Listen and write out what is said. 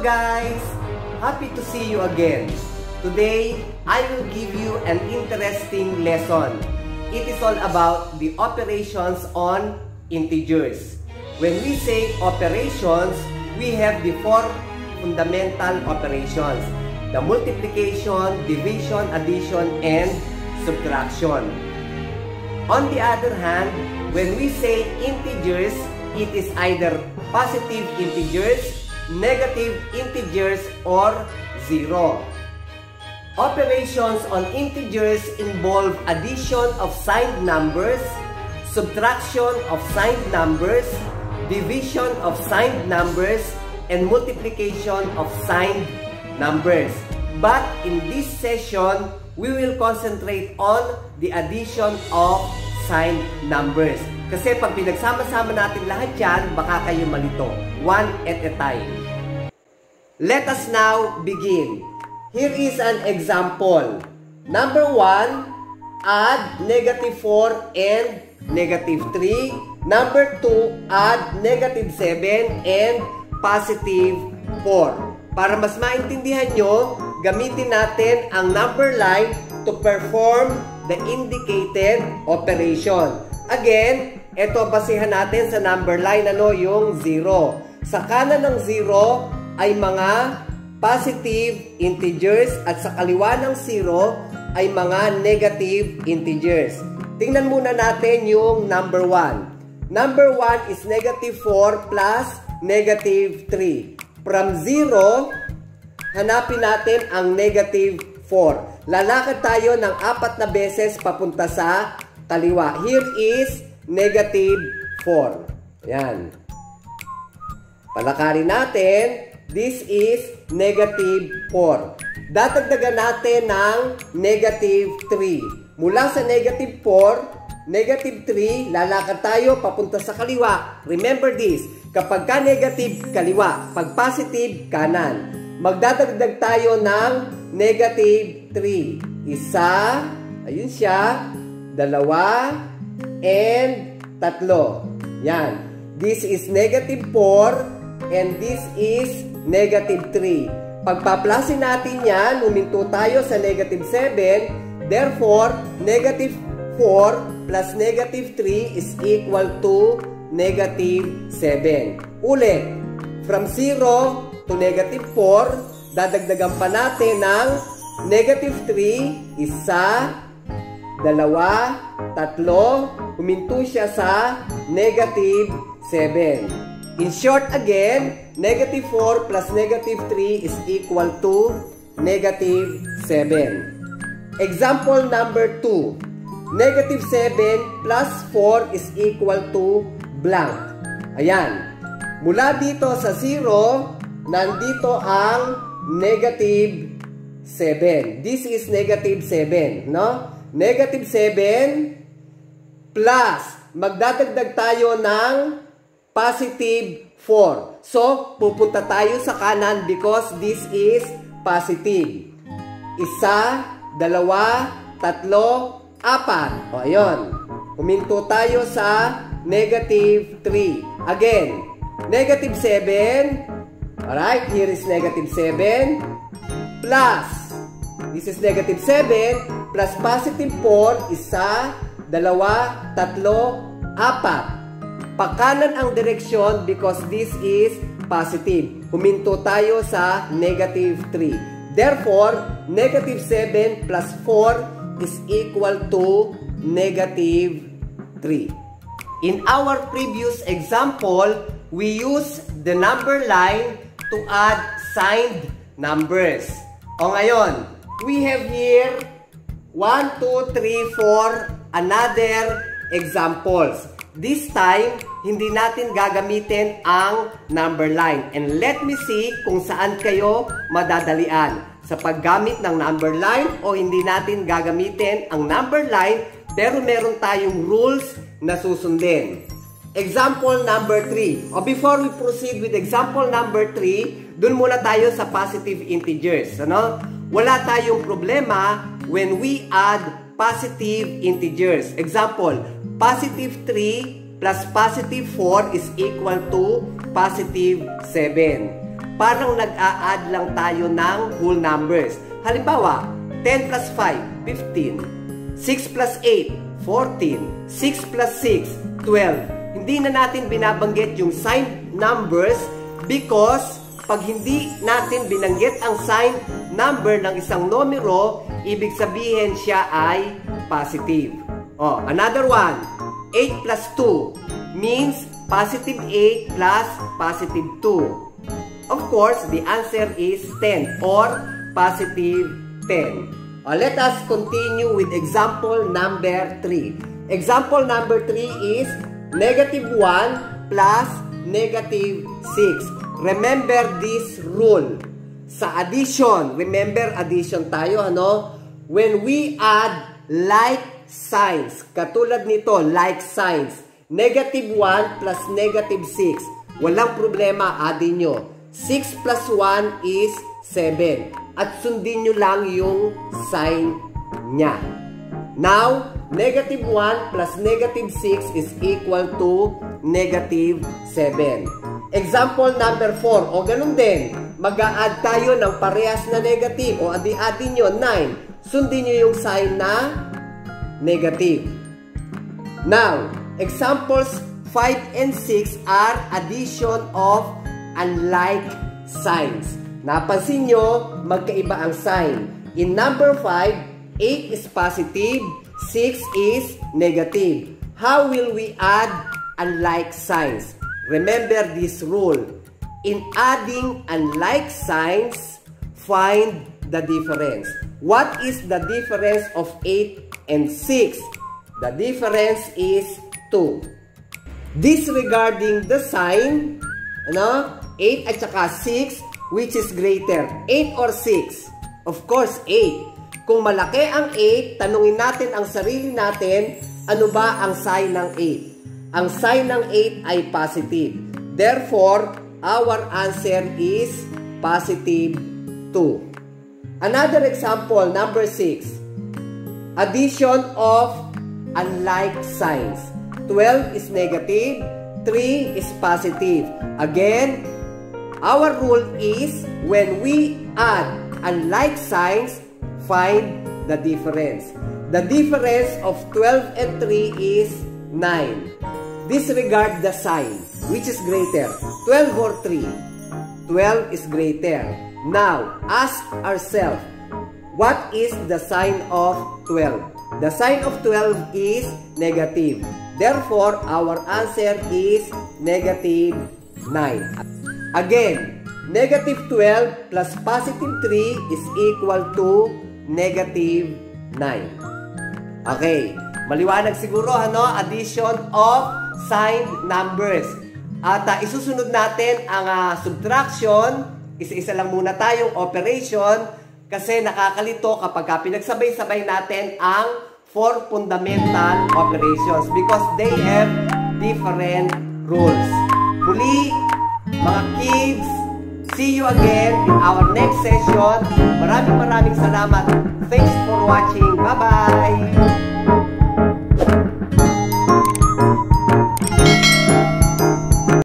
guys! Happy to see you again. Today, I will give you an interesting lesson. It is all about the operations on integers. When we say operations, we have the four fundamental operations. The multiplication, division, addition, and subtraction. On the other hand, when we say integers, it is either positive integers negative integers or zero. Operations on integers involve addition of signed numbers, subtraction of signed numbers, division of signed numbers, and multiplication of signed numbers. But in this session, we will concentrate on the addition of signed numbers. Kasi pag pinagsama-sama natin lahat yan, baka kayo malito. One at a time. Let us now begin. Here is an example. Number 1, add negative 4 and negative 3. Number 2, add negative 7 and positive 4. Para mas maintindihan nyo, gamitin natin ang number line to perform the indicated operation. Again, ito, basihan natin sa number line, ano, yung 0. Sa kanan ng 0 ay mga positive integers at sa kaliwa ng 0 ay mga negative integers. Tingnan muna natin yung number 1. Number 1 is negative 4 plus negative 3. From 0, hanapin natin ang negative 4. Lalakad tayo ng apat na beses papunta sa kaliwa. Here is negative 4. Yan. Palakarin natin, this is negative 4. Datagdagan natin ng negative 3. Mula sa negative 4, negative 3, lalakad tayo papunta sa kaliwa. Remember this, kapag ka negative, kaliwa. Pag positive, kanan. Magdadagdag tayo ng negative 3. Isa, ayun siya, dalawa, and tatlo. Yan. This is negative 4 and this is negative 3. Pagpaplasin natin yan, huminto tayo sa negative 7. Therefore, negative 4 plus negative 3 is equal to negative 7. Ulit, from 0 to negative 4, dadagdagan pa natin ng negative 3, isa, dalawa, tatlo, huminto siya sa negative 7. In short again, negative 4 plus negative 3 is equal to negative 7. Example number 2. Negative 7 plus 4 is equal to blank. Ayan. Mula dito sa 0, nandito ang negative 7. This is negative 7, no? Negative 7 plus magdadagdag tayo ng positive 4. So, pupunta tayo sa kanan because this is positive. Isa, dalawa, tatlo, apat. O, ayun. Huminto tayo sa negative 3. Again, negative 7. Alright, here is negative 7. Plus, this is negative 7 plus positive 4, isa, dalawa, tatlo, apat. Pakanan ang direksyon because this is positive. Huminto tayo sa negative 3. Therefore, negative 7 plus 4 is equal to negative 3. In our previous example, we use the number line to add signed numbers. O ngayon, we have here 1, 2, 3, 4, another examples. This time, hindi natin gagamitin ang number line. And let me see kung saan kayo madadalian. Sa paggamit ng number line o hindi natin gagamitin ang number line pero meron tayong rules na susundin. Example number 3. O before we proceed with example number 3, dun muna tayo sa positive integers. Ano? Wala tayong problema when we add positive integers. Example, positive 3 plus positive 4 is equal to positive 7. parang nag-a-add lang tayo ng whole numbers. Halimbawa, 10 plus 5, 15. 6 plus 8, 14. 6 plus 6, 12. Hindi na natin binabanggit yung signed numbers because pag hindi natin binanggit ang signed number ng isang numero, ibig sabihin siya ay positive. Oh, another one. 8 plus 2 means positive 8 plus positive 2. Of course, the answer is 10 or positive 10. Uh, let us continue with example number 3. Example number 3 is negative 1 plus negative 6. Remember this rule. Sa addition, remember addition tayo, ano? When we add like signs, katulad nito, like signs, negative 1 plus negative 6, walang problema, addin nyo. 6 plus 1 is 7. At sundin nyo lang yung sign niya. Now, negative 1 plus negative 6 is equal to negative 7. Example number 4. O ganun din, mag-a-add tayo ng parehas na negative. O adi-addin nyo, 9. Sundin nyo yung sign na negative. Now, examples 5 and 6 are addition of unlike signs. Napansin nyo, magkaiba ang sign. In number 5, 8 is positive, 6 is negative. How will we add unlike signs? Remember this rule. In adding unlike signs, find the difference. What is the difference of 8 and 6? The difference is 2. Disregarding the sign, ano? 8 at saka 6, which is greater? 8 or 6? Of course, 8. Kung malaki ang 8, tanungin natin ang sarili natin, ano ba ang sign ng 8? Ang sign ng 8 ay positive. Therefore, our answer is positive 2. Another example, number 6. Addition of unlike signs. 12 is negative, 3 is positive. Again, our rule is when we add unlike signs, find the difference. The difference of 12 and 3 is 9. Disregard the sign. Which is greater? 12 or 3? 12 is greater. Now, ask ourselves, what is the sign of 12? The sign of 12 is negative. Therefore, our answer is negative 9. Again, negative 12 plus positive 3 is equal to negative 9. Okay, maliwanag siguro ano, addition of signed numbers. At uh, isusunod natin ang uh, subtraction isa-isa lang muna tayong operation kasi nakakalito kapag ka pinagsabay-sabay natin ang four fundamental operations because they have different rules. Muli, mga kids, see you again in our next session. Maraming maraming salamat. Thanks for watching. Bye-bye!